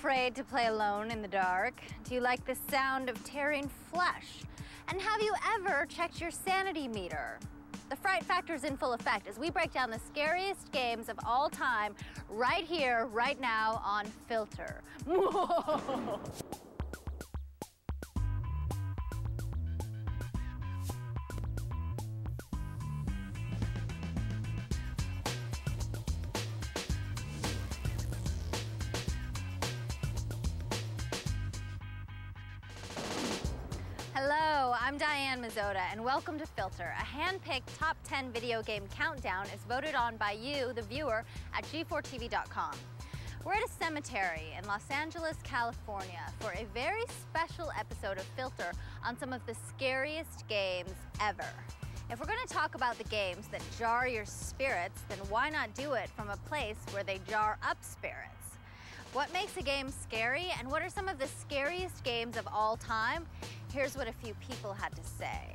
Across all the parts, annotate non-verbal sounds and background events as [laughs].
afraid to play alone in the dark? Do you like the sound of tearing flesh? And have you ever checked your sanity meter? The fright factor is in full effect as we break down the scariest games of all time right here, right now on Filter. [laughs] And welcome to Filter, a hand-picked top 10 video game countdown as voted on by you, the viewer, at g4tv.com. We're at a cemetery in Los Angeles, California for a very special episode of Filter on some of the scariest games ever. If we're going to talk about the games that jar your spirits, then why not do it from a place where they jar up spirits? What makes a game scary, and what are some of the scariest games of all time? Here's what a few people had to say.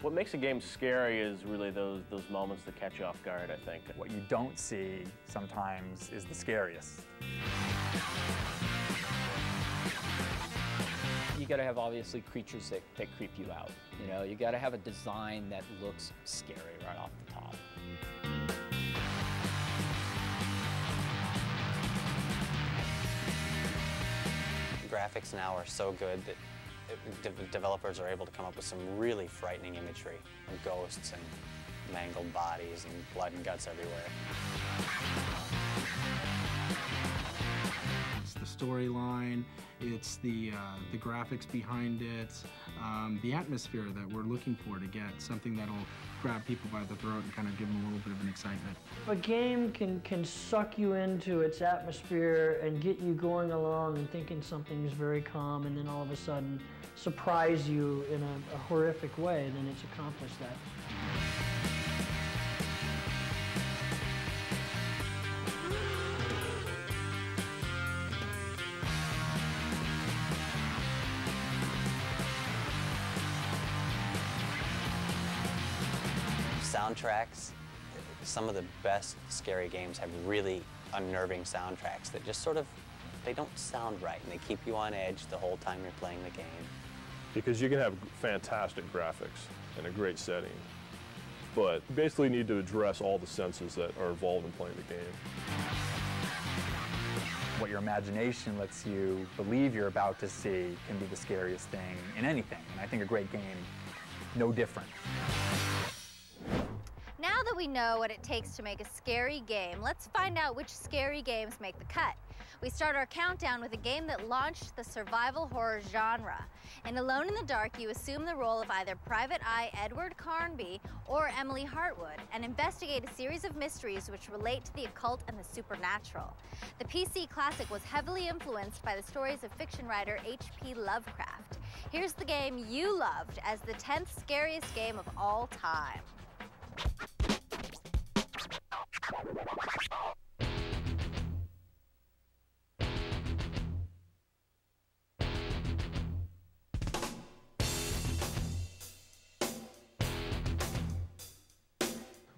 What makes a game scary is really those, those moments that catch you off guard, I think. What you don't see sometimes is the scariest. You gotta have obviously creatures that, that creep you out. You know, you gotta have a design that looks scary right off the top. graphics now are so good that it, de developers are able to come up with some really frightening imagery of ghosts and mangled bodies and blood and guts everywhere. Storyline, it's the, uh, the graphics behind it, um, the atmosphere that we're looking for to get something that'll grab people by the throat and kind of give them a little bit of an excitement. A game can, can suck you into its atmosphere and get you going along and thinking something is very calm and then all of a sudden surprise you in a, a horrific way, then it's accomplished that. Soundtracks. Some of the best scary games have really unnerving soundtracks that just sort of, they don't sound right and they keep you on edge the whole time you're playing the game. Because you can have fantastic graphics and a great setting, but you basically need to address all the senses that are involved in playing the game. What your imagination lets you believe you're about to see can be the scariest thing in anything. And I think a great game, no different. Now that we know what it takes to make a scary game, let's find out which scary games make the cut. We start our countdown with a game that launched the survival horror genre. In Alone in the Dark, you assume the role of either Private Eye Edward Carnby or Emily Hartwood and investigate a series of mysteries which relate to the occult and the supernatural. The PC classic was heavily influenced by the stories of fiction writer H.P. Lovecraft. Here's the game you loved as the 10th scariest game of all time.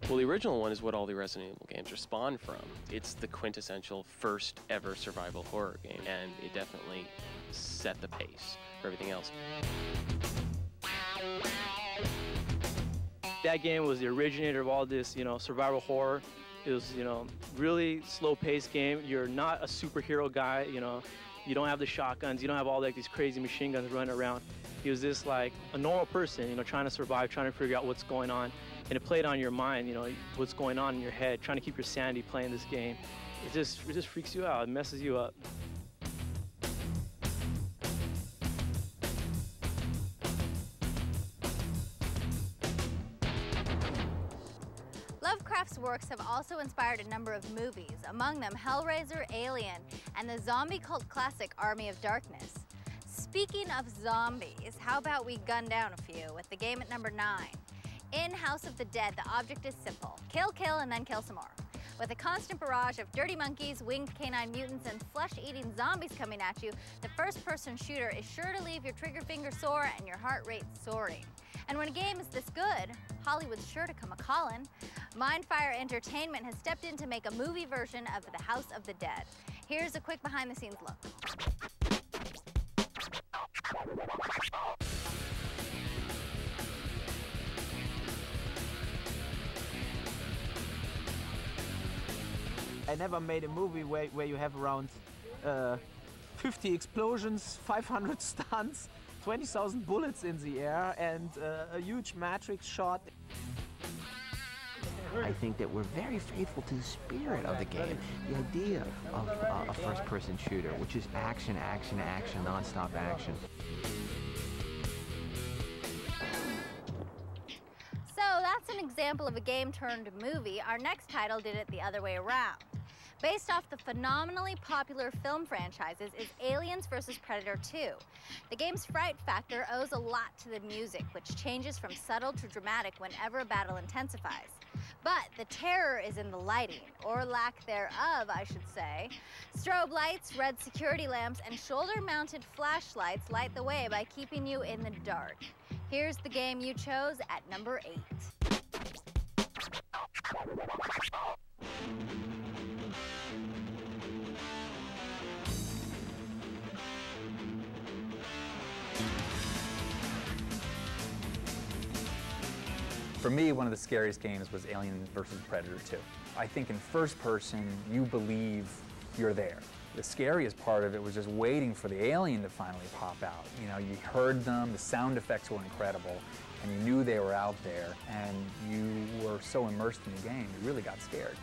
Well, the original one is what all the Resident Evil games are spawned from. It's the quintessential first ever survival horror game, and it definitely set the pace for everything else. That game was the originator of all this, you know, survival horror. It was, you know, really slow-paced game. You're not a superhero guy, you know. You don't have the shotguns. You don't have all like these crazy machine guns running around. He was just like a normal person, you know, trying to survive, trying to figure out what's going on and it played on your mind, you know, what's going on in your head, trying to keep your sanity playing this game. It just, it just freaks you out, it messes you up. Lovecraft's works have also inspired a number of movies, among them Hellraiser, Alien, and the zombie cult classic Army of Darkness. Speaking of zombies, how about we gun down a few with the game at number nine? In House of the Dead, the object is simple. Kill, kill, and then kill some more. With a constant barrage of dirty monkeys, winged canine mutants, and flesh-eating zombies coming at you, the first-person shooter is sure to leave your trigger finger sore and your heart rate soaring. And when a game is this good, Hollywood's sure to come a calling. Mindfire Entertainment has stepped in to make a movie version of The House of the Dead. Here's a quick behind-the-scenes look. I never made a movie where, where you have around uh, 50 explosions, 500 [laughs] stunts, 20,000 bullets in the air, and uh, a huge matrix shot. I think that we're very faithful to the spirit of the game, the idea of uh, a first-person shooter, which is action, action, action, non-stop action. Example of a game turned movie. Our next title did it the other way around. Based off the phenomenally popular film franchises is Aliens vs. Predator 2. The game's fright factor owes a lot to the music, which changes from subtle to dramatic whenever a battle intensifies. But the terror is in the lighting, or lack thereof, I should say. Strobe lights, red security lamps, and shoulder mounted flashlights light the way by keeping you in the dark. Here's the game you chose at number 8. For me, one of the scariest games was Alien vs. Predator 2. I think in first person, you believe you're there. The scariest part of it was just waiting for the alien to finally pop out. You know, you heard them, the sound effects were incredible, and you knew they were out there, and you were so immersed in the game, you really got scared.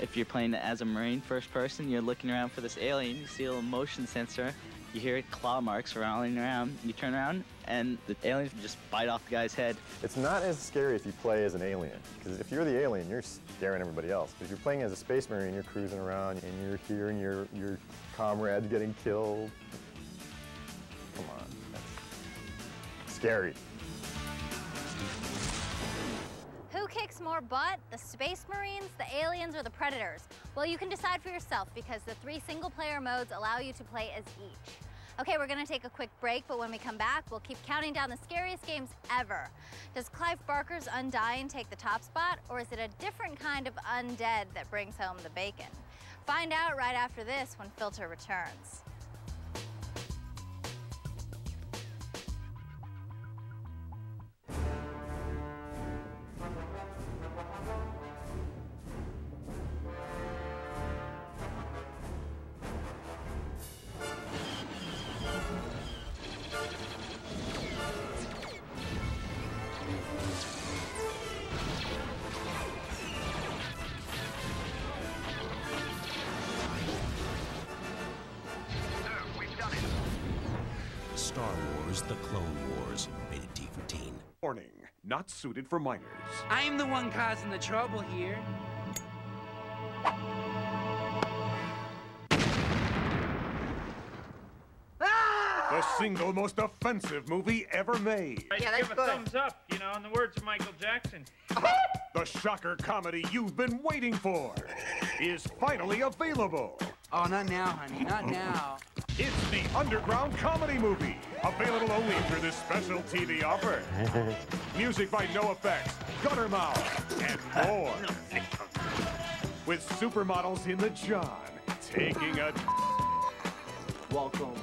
If you're playing as a Marine first person, you're looking around for this alien, you see a little motion sensor, you hear claw marks rolling around, you turn around, and the alien just bite off the guy's head. It's not as scary if you play as an alien, because if you're the alien, you're scaring everybody else. But if you're playing as a space marine, you're cruising around and you're hearing your, your comrades getting killed. Come on, that's scary. Who kicks more butt, the Space Marines, the Aliens, or the Predators? Well, you can decide for yourself because the three single-player modes allow you to play as each. Okay, we're gonna take a quick break, but when we come back, we'll keep counting down the scariest games ever. Does Clive Barker's Undying take the top spot, or is it a different kind of undead that brings home the bacon? Find out right after this when Filter returns. Wars The Clone Wars, rated T for teen. Warning, not suited for minors. I'm the one causing the trouble here. The single most offensive movie ever made. Yeah, that's give a thumbs up, you know, in the words of Michael Jackson. [laughs] The shocker comedy you've been waiting for is finally available. Oh, not now, honey, not [laughs] now. It's the Underground Comedy Movie, available only through this special TV offer. [laughs] Music by NOFX, Guttermouth, and more. With supermodels in the John taking a Welcome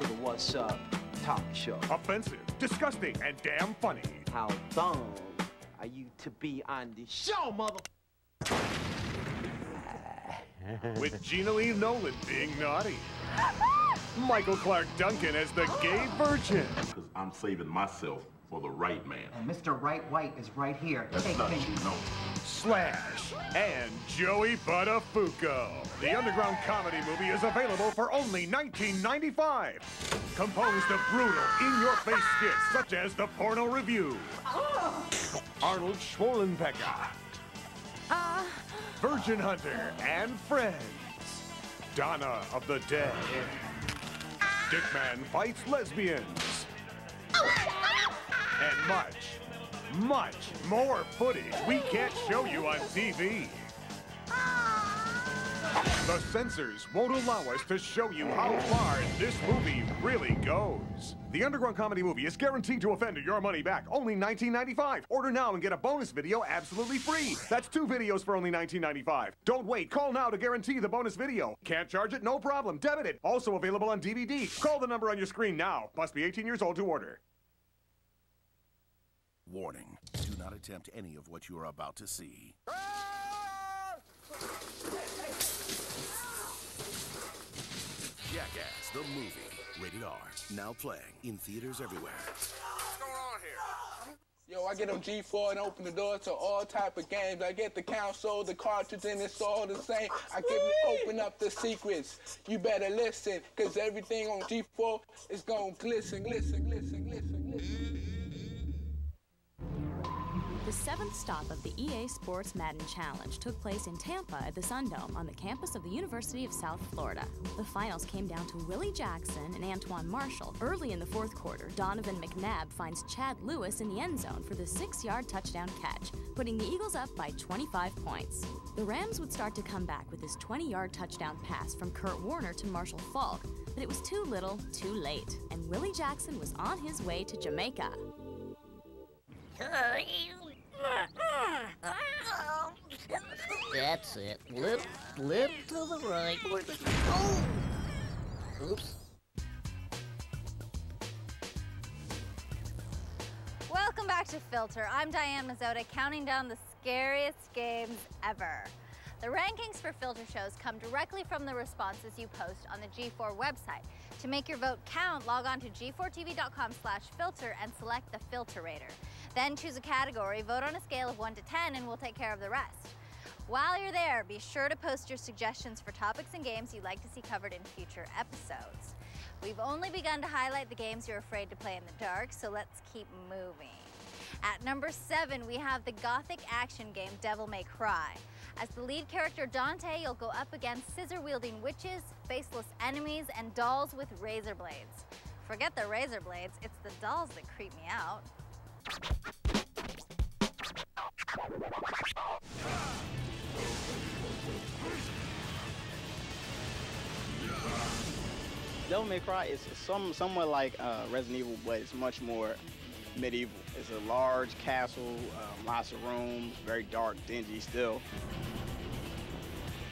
to the What's Up Talk Show. offensive, disgusting, and damn funny. How dumb are you to be on the show, mother? With Gena Lee Nolin being naughty. [laughs] Michael Clarke Duncan as the gay oh. virgin. Because I'm saving myself for the right man. And Mr. Right White is right here. That's Take not me. you know. Slash and Joey Buttafuoco. The underground comedy movie is available for only $19.95. Composed of brutal, in-your-face ah! skits such as the Porno Review, oh. Arnold Schwarzenegger, ah. Virgin Hunter and Friends, Donna of the Dead, Dickman Fights Lesbians, [laughs] and much, much more footage we can't show you on TV. Ah. The censors won't allow us to show you how far this movie really goes. The Underground Comedy Movie is guaranteed to offend your money back. Only $19.95. Order now and get a bonus video absolutely free. That's two videos for only $19.95. Don't wait. Call now to guarantee the bonus video. Can't charge it? No problem. Debit it. Also available on DVD. Call the number on your screen now. Must be 18 years old to order. Warning do not attempt any of what you are about to see. Jackass the movie, rated R, now playing in theaters everywhere. What's going on here? Yo, I get on G4 and open the door to all type of games. I get the console, the cartridge, and it's all the same. I can open up the secrets. You better listen, cause everything on G4 is gonna glisten, glisten, glisten, glisten. The seventh stop of the EA Sports Madden Challenge took place in Tampa at the Sundome on the campus of the University of South Florida. The finals came down to Willie Jackson and Antoine Marshall. Early in the fourth quarter, Donovan McNabb finds Chad Lewis in the end zone for the six yard touchdown catch, putting the Eagles up by 25 points. The Rams would start to come back with this 20 yard touchdown pass from Kurt Warner to Marshall Faulk, but it was too little, too late, and Willie Jackson was on his way to Jamaica. That's it. Lip, lip to the right. Oh! Oops. Welcome back to Filter. I'm Diane Mazzotta, counting down the scariest games ever. The rankings for Filter shows come directly from the responses you post on the G4 website. To make your vote count, log on to g4tv.com slash filter and select the filter rater. Then choose a category, vote on a scale of 1 to 10, and we'll take care of the rest. While you're there, be sure to post your suggestions for topics and games you'd like to see covered in future episodes. We've only begun to highlight the games you're afraid to play in the dark, so let's keep moving. At number seven, we have the gothic action game Devil May Cry. As the lead character Dante, you'll go up against scissor-wielding witches, faceless enemies, and dolls with razor blades. Forget the razor blades, it's the dolls that creep me out. Devil May Cry is some somewhat like uh, Resident Evil, but it's much more medieval. It's a large castle, um, lots of rooms, very dark, dingy still.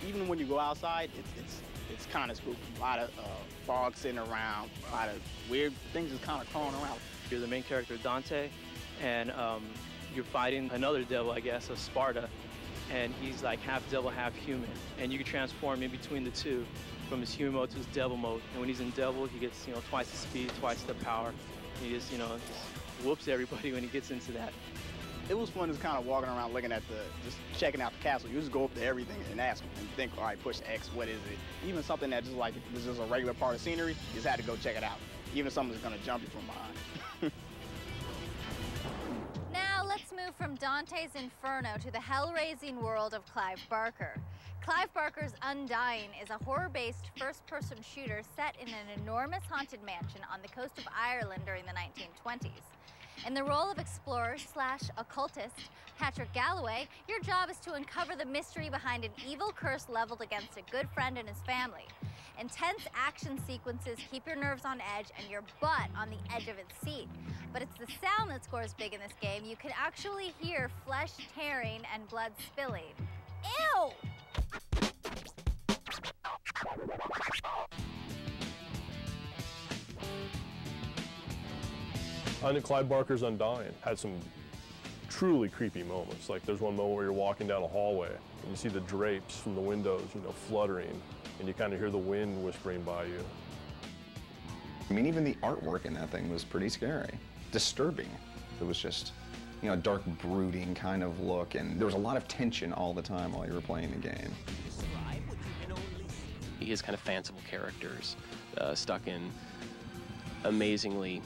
Even when you go outside, it's it's it's kind of spooky. A lot of uh, fog sitting around, a lot of weird things just kind of crawling around. You're the main character, Dante, and um, you're fighting another devil, I guess, of Sparda, and he's like half devil, half human, and you can transform in between the two, from his human mode to his devil mode. And when he's in devil, he gets you know twice the speed, twice the power. He just you know just whoops everybody [laughs] when he gets into that. It was fun just kind of walking around looking at the, just checking out the castle. You just go up to everything and ask them and think, all right, push X, what is it? Even something that just like, was just a regular part of scenery, you just had to go check it out. Even if something's gonna jump you from behind. [laughs] Now let's move from Dante's Inferno to the hell-raising world of Clive Barker. Clive Barker's Undying is a horror-based first-person shooter set in an enormous haunted mansion on the coast of Ireland during the 1920s. In the role of explorer slash occultist, Patrick Galloway, your job is to uncover the mystery behind an evil curse leveled against a good friend and his family. Intense action sequences keep your nerves on edge and your butt on the edge of its seat. But it's the sound that scores big in this game. You can actually hear flesh tearing and blood spilling. Ew! I think Clive Barker's Undying had some truly creepy moments. Like there's one moment where you're walking down a hallway and you see the drapes from the windows, you know, fluttering, and you kind of hear the wind whispering by you. I mean, even the artwork in that thing was pretty scary, disturbing. It was just, you know, dark, brooding kind of look, and there was a lot of tension all the time while you were playing the game. He has kind of fanciful characters uh, stuck in amazingly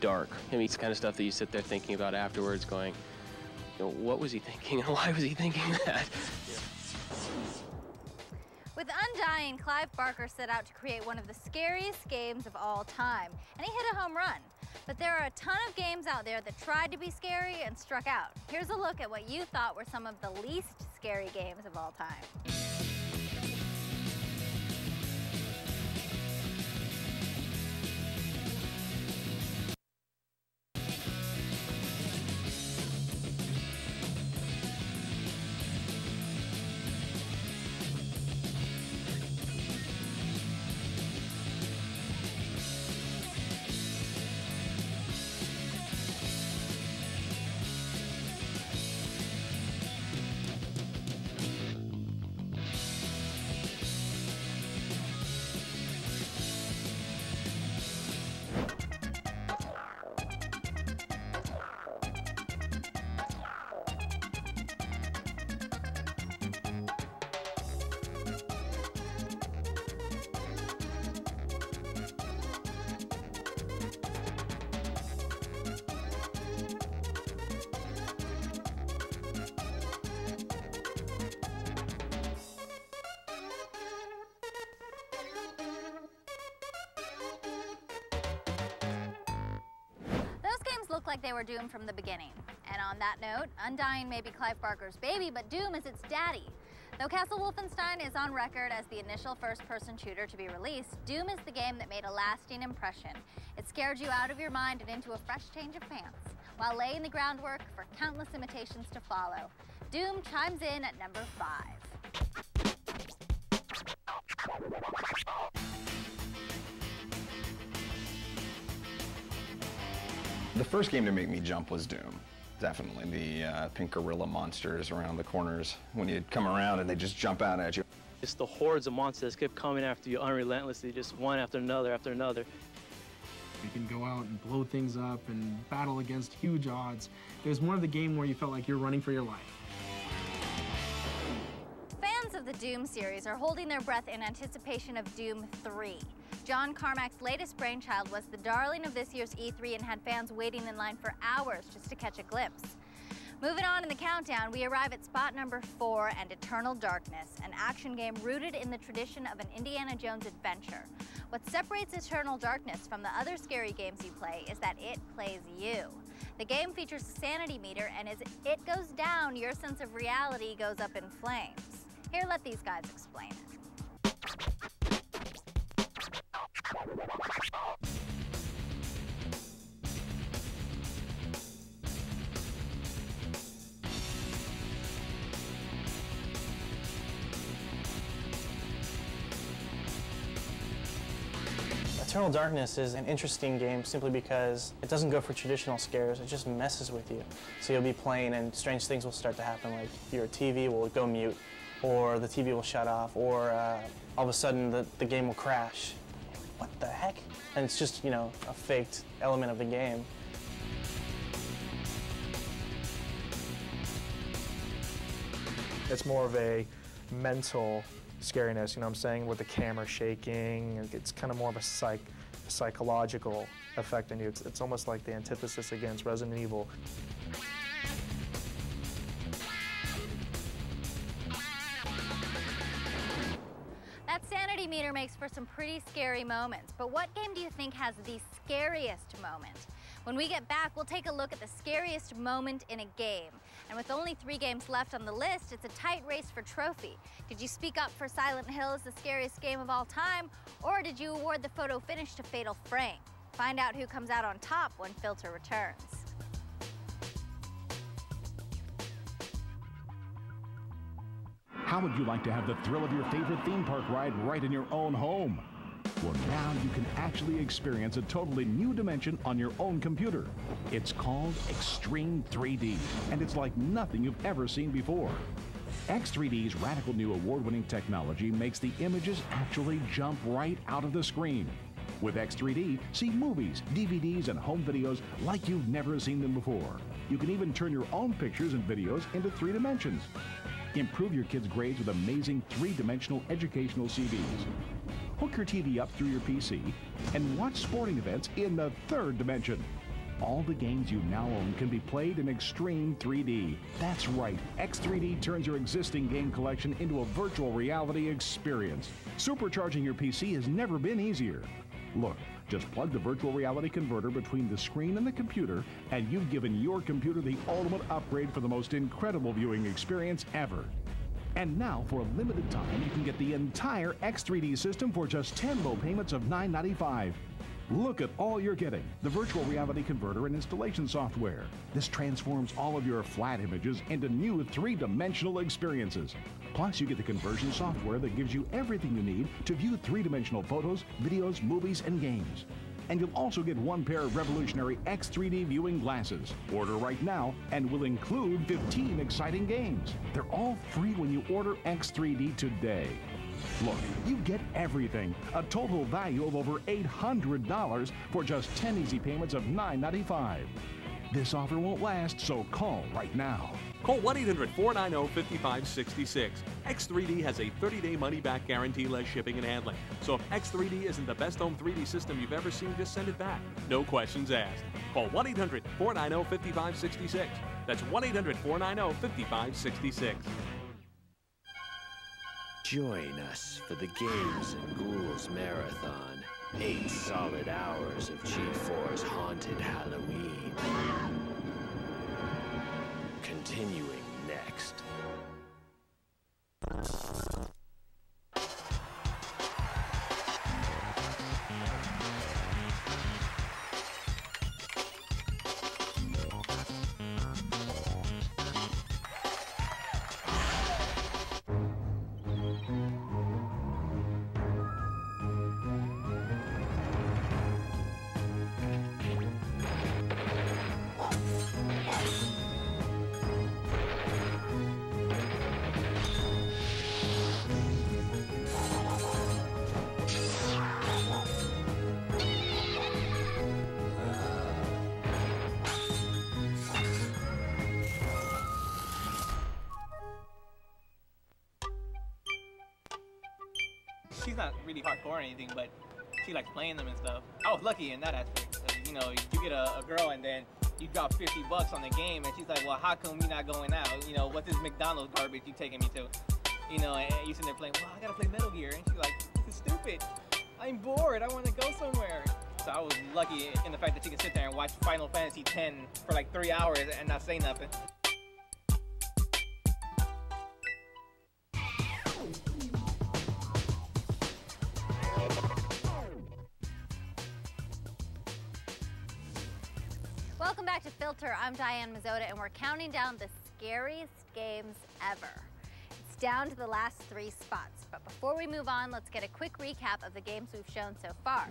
dark. I mean, it's the kind of stuff that you sit there thinking about afterwards, going, you know, what was he thinking and [laughs] why was he thinking that? With Undying, Clive Barker set out to create one of the scariest games of all time, and he hit a home run. But there are a ton of games out there that tried to be scary and struck out. Here's a look at what you thought were some of the least scary games of all time. Like they were doomed from the beginning. And on that note, Undying may be Clive Barker's baby, but Doom is its daddy. Though Castle Wolfenstein is on record as the initial first-person shooter to be released, Doom is the game that made a lasting impression. It scared you out of your mind and into a fresh change of pants, while laying the groundwork for countless imitations to follow. Doom chimes in at number five. The first game to make me jump was Doom. Definitely. The uh, pink gorilla monsters around the corners when you'd come around and they just jump out at you. Just the hordes of monsters kept coming after you unrelentlessly, just one after another after another. You can go out and blow things up and battle against huge odds. There's one of the game where you felt like you're running for your life. Fans of the Doom series are holding their breath in anticipation of Doom 3. John Carmack's latest brainchild was the darling of this year's E3 and had fans waiting in line for hours just to catch a glimpse. Moving on in the countdown, we arrive at spot number four and Eternal Darkness, an action game rooted in the tradition of an Indiana Jones adventure. What separates Eternal Darkness from the other scary games you play is that it plays you. The game features a sanity meter, and as it goes down, your sense of reality goes up in flames. Here, let these guys explain it. Eternal Darkness is an interesting game simply because it doesn't go for traditional scares, it just messes with you. So you'll be playing and strange things will start to happen, like your TV will go mute, or the TV will shut off, or uh, all of a sudden the, the game will crash. What the heck? And it's just, you know, a faked element of the game. It's more of a mental scariness, you know what I'm saying, with the camera shaking. It's kind of more of a psych psychological effect on you. It's, it's almost like the antithesis against Resident Evil. Meter makes for some pretty scary moments, but what game do you think has the scariest moment? When we get back, we'll take a look at the scariest moment in a game. And with only three games left on the list, it's a tight race for trophy. Did you speak up for Silent Hill as the scariest game of all time, or did you award the photo finish to Fatal Frame? Find out who comes out on top when Filter returns. How would you like to have the thrill of your favorite theme park ride right in your own home? Well, now you can actually experience a totally new dimension on your own computer. It's called Extreme 3D, and it's like nothing you've ever seen before. X3D's radical new award-winning technology makes the images actually jump right out of the screen. With X3D, see movies, DVDs, and home videos like you've never seen them before. You can even turn your own pictures and videos into three dimensions. Improve your kids' grades with amazing three-dimensional educational CDs hook your TV up through your PC, and watch sporting events in the third dimension. All the games you now own can be played in Extreme 3D. That's right, X3D turns your existing game collection into a virtual reality experience. Supercharging your PC has never been easier. Look, Just plug the virtual reality converter between the screen and the computer, and you've given your computer the ultimate upgrade for the most incredible viewing experience ever. And now, for a limited time, you can get the entire X3D system for just 10 low payments of $9.95. Look at all you're getting the virtual reality converter and installation software. This transforms all of your flat images into new three dimensional experiences. Plus, you get the conversion software that gives you everything you need to view three dimensional photos, videos, movies, and games. And you'll also get one pair of revolutionary X3D viewing glasses. Order right now and we'll include 15 exciting games. They're all free when you order X3D today. Look, you get everything. A total value of over $800 for just 10 easy payments of $9.95. This offer won't last, so call right now. Call 1 800 490 5566. X3D has a 30 day money back guarantee, less shipping and handling. So if X3D isn't the best home 3D system you've ever seen, just send it back. No questions asked. Call 1 800 490 5566. That's 1 800 490 5566. Join us for the Games and Ghouls Marathon. Eight solid hours of G4's haunted Halloween. Continuing next. She's not really hardcore or anything, but she likes playing them and stuff. I was lucky in that aspect. You know, you get a, a girl and then you drop 50 bucks on the game, and she's like, well, how come we not going out? You know, what's this McDonald's garbage you taking me to? You know, and you sitting there playing, well, I gotta play Metal Gear. And she's like, this is stupid. I'm bored. I want to go somewhere. So I was lucky in the fact that she could sit there and watch Final Fantasy X for like three hours and not say nothing. Welcome back to Filter. I'm Diane Mazzotta, and we're counting down the scariest games ever. It's down to the last three spots. But before we move on, let's get a quick recap of the games we've shown so far.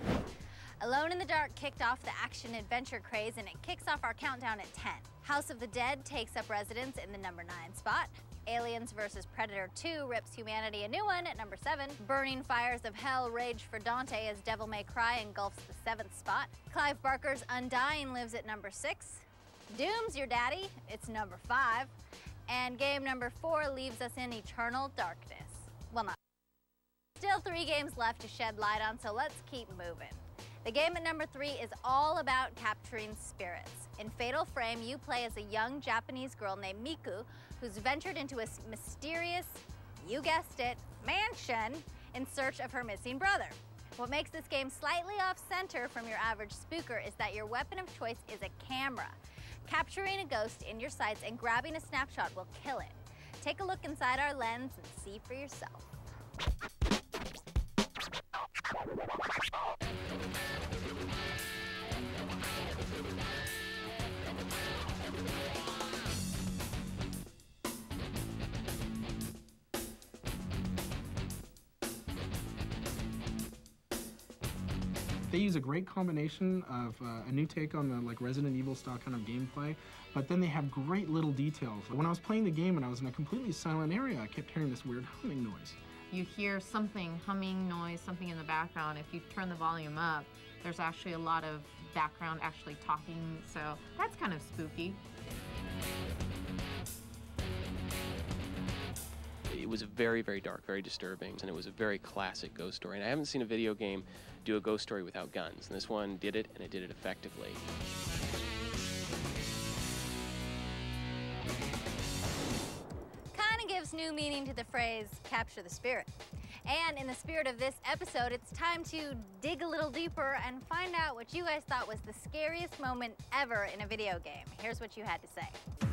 Alone in the Dark kicked off the action adventure craze, and it kicks off our countdown at 10. House of the Dead takes up residence in the number 9 spot. Aliens vs. Predator 2 rips humanity a new one at number 7. Burning Fires of Hell rage for Dante as Devil May Cry engulfs the 7th spot. Clive Barker's Undying lives at number 6. Doom's Your Daddy, it's number 5. And game number 4 leaves us in eternal darkness. Well, not. Still three games left to shed light on, so let's keep moving. The game at number 3 is all about capturing spirits. In Fatal Frame, you play as a young Japanese girl named Miku who's ventured into a mysterious, you guessed it, mansion in search of her missing brother. What makes this game slightly off center from your average spooker is that your weapon of choice is a camera. Capturing a ghost in your sights and grabbing a snapshot will kill it. Take a look inside our lens and see for yourself. Use a great combination of uh, a new take on the like Resident Evil style kind of gameplay, but then they have great little details. When I was playing the game and I was in a completely silent area, I kept hearing this weird humming noise. You hear something, humming noise, something in the background. If you turn the volume up, there's actually a lot of background actually talking, so that's kind of spooky. It was very, very dark, very disturbing, and it was a very classic ghost story. And I haven't seen a video game do a ghost story without guns, and this one did it, and it did it effectively. Kind of gives new meaning to the phrase capture the spirit. And in the spirit of this episode, it's time to dig a little deeper and find out what you guys thought was the scariest moment ever in a video game. Here's what you had to say.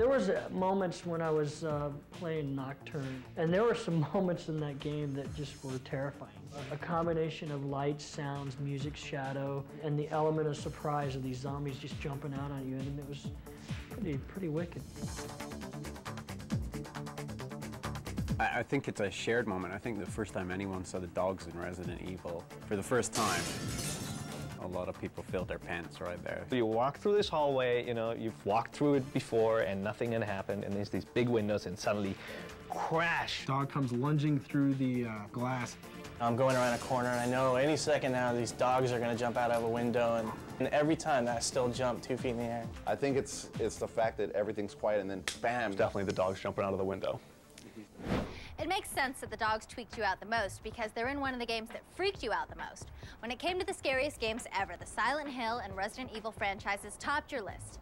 There was uh, moments when I was uh, playing Nocturne, and there were some [laughs] moments in that game that just were terrifying. A combination of lights, sounds, music, shadow, and the element of surprise of these zombies just jumping out on you, and it was pretty, pretty wicked. I, I think it's a shared moment. I think the first time anyone saw the dogs in Resident Evil for the first time, a lot of people filled their pants right there. You walk through this hallway, you know, you've walked through it before and nothing had happened, and there's these big windows, and suddenly, crash. Dog comes lunging through the uh, glass. I'm going around a corner, and I know any second now these dogs are going to jump out of a window, and, and every time I still jump two feet in the air. I think it's it's the fact that everything's quiet and then bam. definitely the dogs jumping out of the window. It makes sense that the dogs tweaked you out the most because they're in one of the games that freaked you out the most. When it came to the scariest games ever, the Silent Hill and Resident Evil franchises topped your list.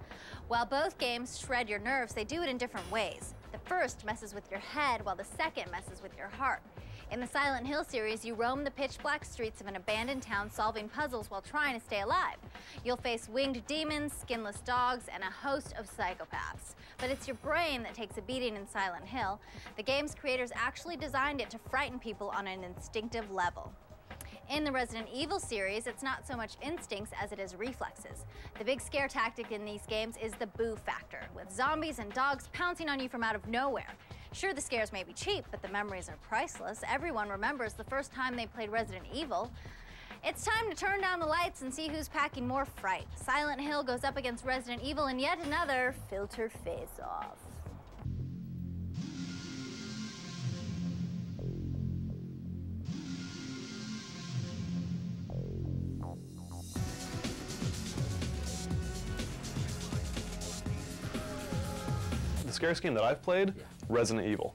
While both games shred your nerves, they do it in different ways. The first messes with your head, while the second messes with your heart. In the Silent Hill series, you roam the pitch black streets of an abandoned town solving puzzles while trying to stay alive. You'll face winged demons, skinless dogs, and a host of psychopaths. But it's your brain that takes a beating in Silent Hill. The game's creators actually designed it to frighten people on an instinctive level. In the Resident Evil series, it's not so much instincts as it is reflexes. The big scare tactic in these games is the boo factor, with zombies and dogs pouncing on you from out of nowhere. Sure, the scares may be cheap, but the memories are priceless. Everyone remembers the first time they played Resident Evil. It's time to turn down the lights and see who's packing more fright. Silent Hill goes up against Resident Evil in yet another filter face-off. The scariest game that I've played, Resident Evil,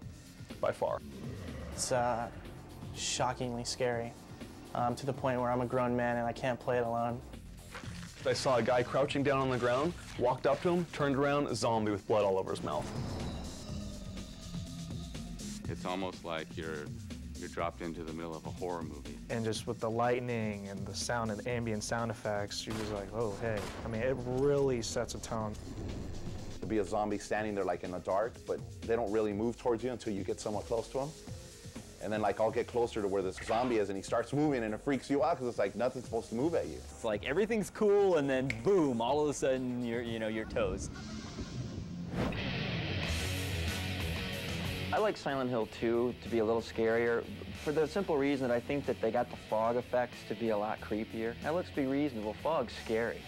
by far. It's uh, shockingly scary, um, to the point where I'm a grown man and I can't play it alone. I saw a guy crouching down on the ground, walked up to him, turned around, a zombie with blood all over his mouth. It's almost like you're you're dropped into the middle of a horror movie. And just with the lightning and the sound and ambient sound effects, you're just like, oh, hey. I mean, it really sets a tone. To be a zombie standing there like in the dark, but they don't really move towards you until you get somewhat close to them. And then like I'll get closer to where this zombie is and he starts moving and it freaks you out because it's like nothing's supposed to move at you. It's like everything's cool and then boom, all of a sudden you're, you know, you're toast. I like Silent Hill 2 to be a little scarier for the simple reason that I think that they got the fog effects to be a lot creepier. Now let's be reasonable, fog's scary.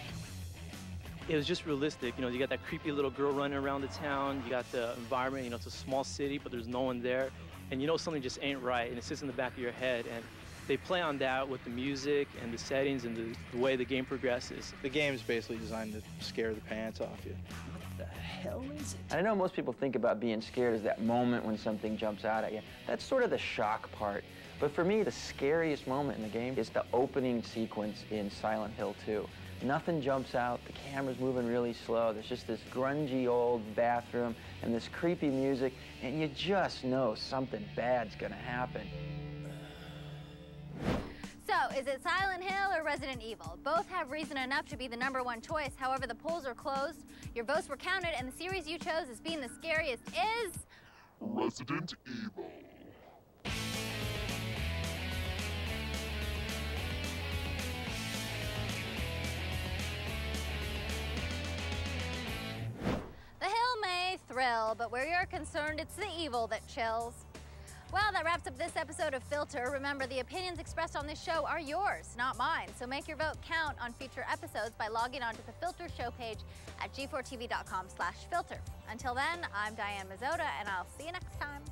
It was just realistic. You know, you got that creepy little girl running around the town. You got the environment. You know, it's a small city, but there's no one there, and you know something just ain't right, and it sits in the back of your head. And they play on that with the music and the settings and the, the way the game progresses. The game's basically designed to scare the pants off you. What the hell is it? I know most people think about being scared as that moment when something jumps out at you. That's sort of the shock part. But for me, the scariest moment in the game is the opening sequence in Silent Hill 2. Nothing jumps out, the camera's moving really slow, there's just this grungy old bathroom and this creepy music, and you just know something bad's gonna happen. So, is it Silent Hill or Resident Evil? Both have reason enough to be the number one choice. However, the polls are closed, your votes were counted, and the series you chose as being the scariest is. Resident Evil. Thrill, but where you're concerned, it's the evil that chills. Well, that wraps up this episode of Filter. Remember, the opinions expressed on this show are yours, not mine. So make your vote count on future episodes by logging on to the Filter show page at g4tv.com slash filter. Until then, I'm Diane Mazzotta, and I'll see you next time.